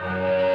Bye.